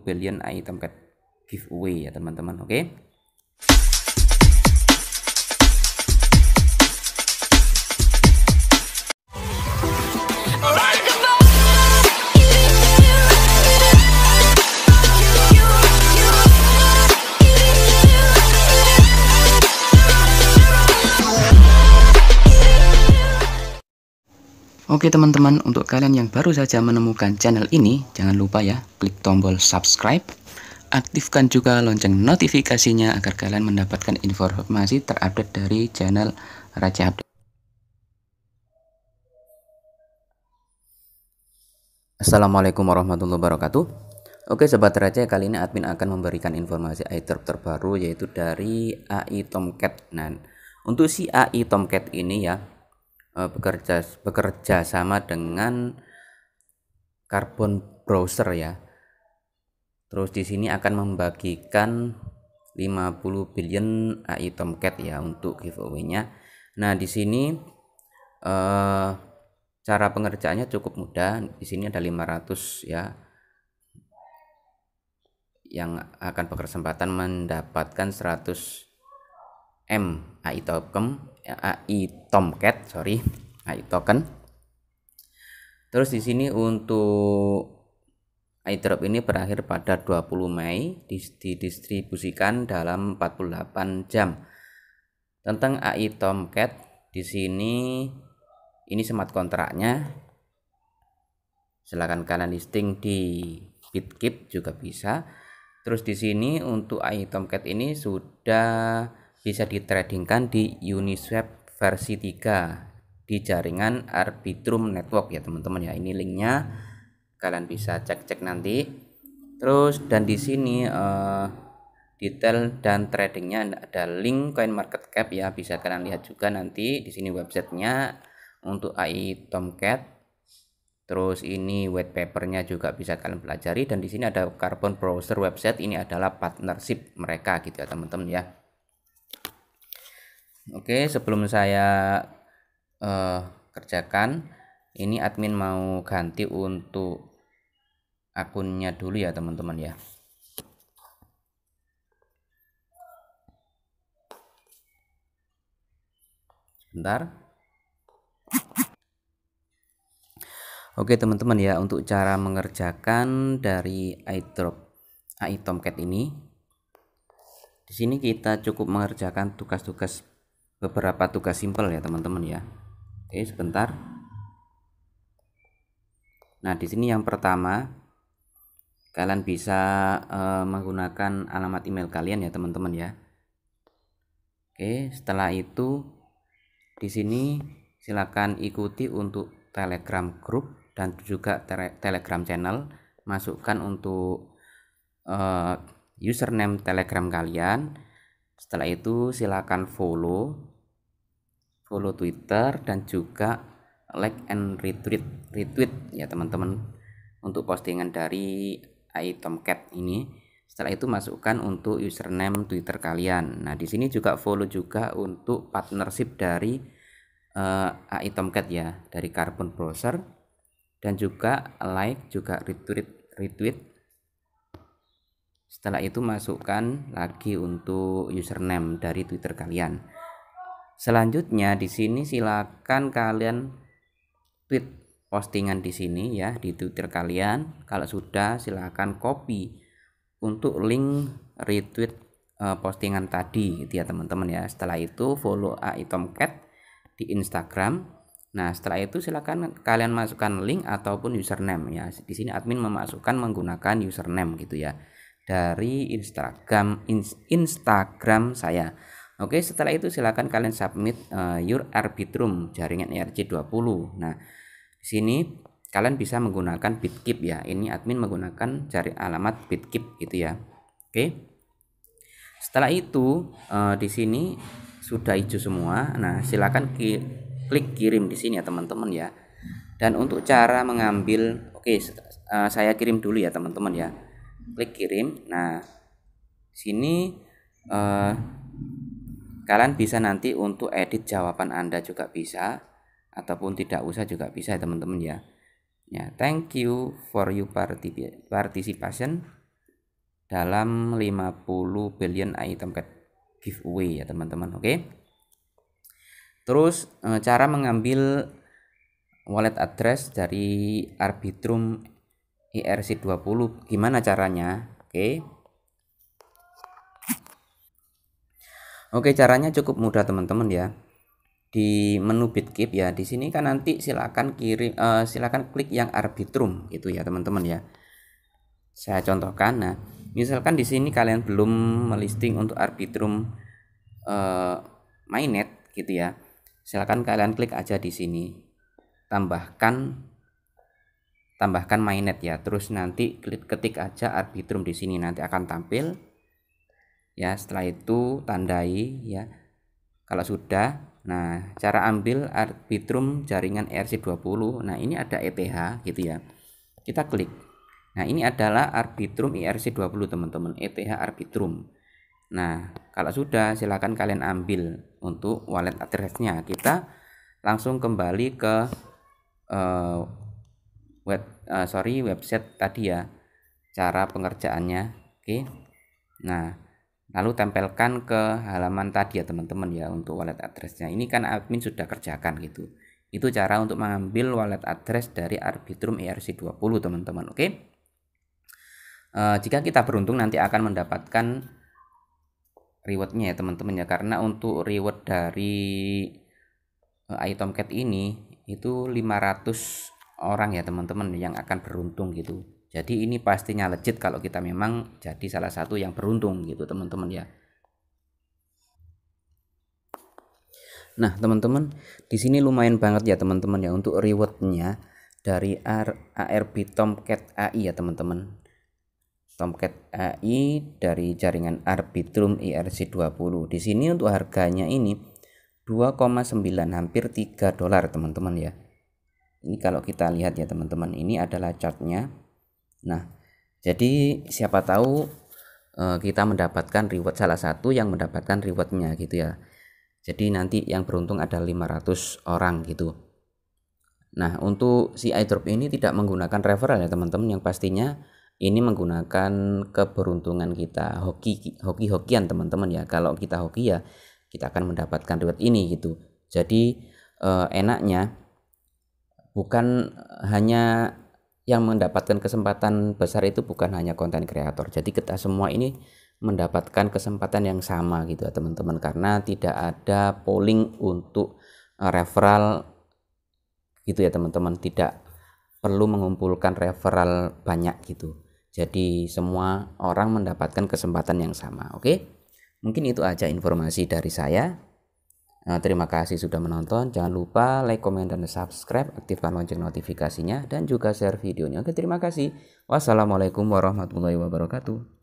billion item giveaway ya teman-teman oke okay? Oke teman-teman, untuk kalian yang baru saja menemukan channel ini, jangan lupa ya, klik tombol subscribe, aktifkan juga lonceng notifikasinya agar kalian mendapatkan informasi terupdate dari channel Raja Update. Assalamualaikum warahmatullahi wabarakatuh. Oke sobat Raja, kali ini admin akan memberikan informasi airdrop terbaru yaitu dari AI Tomcat. Nah, untuk si AI Tomcat ini ya, uh, bekerja bekerja sama dengan Carbon Browser ya. Terus di sini akan membagikan 50 billion AI Tomcat ya untuk giveaway-nya. Nah, di sini uh, cara pengerjaannya cukup mudah. Di sini ada 500 ya yang akan berkesempatan mendapatkan 100 M AI token AI Tomcat sorry AI token. Terus di sini untuk airdrop ini berakhir pada 20 Mei didistribusikan dalam 48 jam. Tentang AI Tomcat di sini ini smart kontraknya. Silahkan kalian listing di Bitkip juga bisa. Terus di sini untuk AI Tomcat ini sudah bisa ditradingkan di Uniswap versi 3 di jaringan Arbitrum Network ya teman-teman ya. Ini linknya kalian bisa cek-cek nanti. Terus dan di sini uh, detail dan tradingnya ada link coin market cap ya bisa kalian lihat juga nanti di sini websitenya untuk AI Tomcat. Terus ini white papernya juga bisa kalian pelajari dan di sini ada carbon browser website ini adalah partnership mereka gitu ya teman-teman ya Oke, sebelum saya uh, kerjakan, ini admin mau ganti untuk akunnya dulu ya teman-teman ya. Sebentar. Oke teman-teman ya, untuk cara mengerjakan dari iDrop AI Tomcat ini, di sini kita cukup mengerjakan tugas-tugas beberapa tugas simpel ya teman-teman ya. Oke sebentar. Nah di sini yang pertama kalian bisa uh, menggunakan alamat email kalian ya teman-teman ya. Oke setelah itu di sini silakan ikuti untuk telegram group dan juga telegram channel. Masukkan untuk uh, username telegram kalian. Setelah itu silakan follow follow Twitter dan juga like and retweet retweet ya teman-teman untuk postingan dari AI Tomcat ini. Setelah itu masukkan untuk username Twitter kalian. Nah, di sini juga follow juga untuk partnership dari uh, AI Tomcat ya, dari Carbon Browser dan juga like juga retweet retweet. Setelah itu masukkan lagi untuk username dari Twitter kalian. Selanjutnya di sini silakan kalian tweet postingan di sini ya di Twitter kalian. Kalau sudah silakan copy untuk link retweet uh, postingan tadi gitu ya teman-teman ya. Setelah itu follow AI Tomcat di Instagram. Nah, setelah itu silakan kalian masukkan link ataupun username ya. Di sini admin memasukkan menggunakan username gitu ya dari Instagram Instagram saya. Oke, setelah itu silakan kalian submit uh, your Arbitrum jaringan ERC20. Nah, di sini kalian bisa menggunakan Bitkip ya. Ini admin menggunakan jaring alamat Bitkip gitu ya. Oke. Setelah itu uh, di sini sudah hijau semua. Nah, silakan ki klik kirim di sini ya teman-teman ya. Dan untuk cara mengambil oke uh, saya kirim dulu ya teman-teman ya. Klik kirim. Nah, sini uh, kalian bisa nanti untuk edit jawaban anda juga bisa ataupun tidak usah juga bisa teman-teman ya ya thank you for you participation dalam 50 billion item giveaway ya teman-teman oke okay? terus eh, cara mengambil wallet address dari Arbitrum ERC20 gimana caranya oke okay? Oke caranya cukup mudah teman-teman ya. Di menu Bitkeep ya di sini kan nanti silakan kirim uh, silakan klik yang arbitrum gitu ya teman-teman ya. Saya contohkan nah misalkan di sini kalian belum melisting untuk arbitrum uh, mainnet gitu ya silakan kalian klik aja di sini. Tambahkan tambahkan mainnet ya. Terus nanti klik ketik aja arbitrum di sini nanti akan tampil ya setelah itu tandai ya kalau sudah Nah, cara ambil arbitrum jaringan ERC20. Nah, ini ada ETH gitu ya. Kita klik. Nah, ini adalah arbitrum ERC20 teman-teman, ETH arbitrum. Nah, kalau sudah silakan kalian ambil untuk wallet addressnya. Kita langsung kembali ke uh, web uh, sorry website tadi ya. Cara pengerjaannya. Oke. Nah, lalu tempelkan ke halaman tadi ya teman-teman ya untuk wallet addressnya. Ini kan admin sudah kerjakan gitu. Itu cara untuk mengambil wallet address dari Arbitrum ERC20 teman-teman oke? E, jika kita beruntung nanti akan mendapatkan rewardnya ya teman-teman ya. Karena untuk reward dari e, item cat ini itu 500 orang ya teman-teman yang akan beruntung gitu jadi ini pastinya legit kalau kita memang jadi salah satu yang beruntung gitu teman-teman ya. Nah teman-teman di sini lumayan banget ya teman-teman ya untuk rewardnya dari ARB Tomcat AI ya teman-teman. Tomcat AI dari jaringan Arbitrum ERC20. Di sini untuk harganya ini 2,9 hampir 3 dolar teman-teman ya. Ini kalau kita lihat ya teman-teman, ini adalah chartnya Nah, jadi siapa tahu uh, kita mendapatkan reward salah satu yang mendapatkan rewardnya gitu ya. Jadi nanti yang beruntung ada 500 orang gitu. Nah, untuk si iDrop ini tidak menggunakan referral ya teman-teman yang pastinya ini menggunakan keberuntungan kita hoki hoki hokian teman-teman ya. Kalau kita hoki ya kita akan mendapatkan reward ini gitu. Jadi eh, enaknya bukan hanya yang mendapatkan kesempatan besar itu bukan hanya konten kreator. Jadi kita semua ini mendapatkan kesempatan yang sama gitu ya teman-teman karena tidak ada polling untuk eh, referral gitu ya teman-teman tidak perlu mengumpulkan referral banyak gitu. Jadi semua orang mendapatkan kesempatan yang sama. Oke. Mungkin itu aja informasi dari saya. Nah, terima kasih sudah menonton. Jangan lupa like, komen, dan subscribe. Aktifkan lonceng notifikasinya dan juga share videonya. Oke, terima kasih. Wassalamualaikum warahmatullahi wabarakatuh.